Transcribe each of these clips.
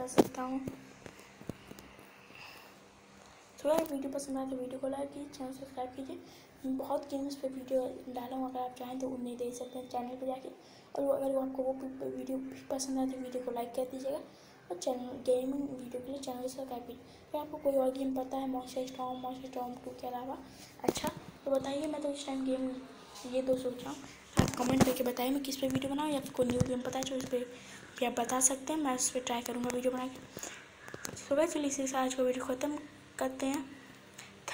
कर सकता हूँ। तो अगर वीडियो पसंद आए तो वीडियो को लाइक कीजिए, चैनल सब्सक्राइब कीजिए। बहुत गेम्स पे वीडियो डाला अगर आप चाहें तो उन्हें देख सकते हैं चैनल पे जाके। और अगर आपको वो वीडियो पसंद आए तो वीडियो को लाइक कर दीजिएगा। और चैनल, गेमिंग वीडियो के लिए चैनल सब्सक्राइब कीजिए। अगर आपको कोई और गेम पता है monster storm monster storm two के अलावा अच्छा तो बताइए, मैं तो इस टाइम गेम ये तो हूँ। आप कमेंट करके बताइए मैं किस पे वीडियो बनाऊँ या फिर कोई न्यू गेम पता है जो इस पर भी आप बता सकते हैं। मैं उस पर ट्राई करूँगा वीडियो बना के सुबह चलिए इसी से आज का वीडियो ख़त्म करते हैं।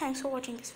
Thanks for watching this video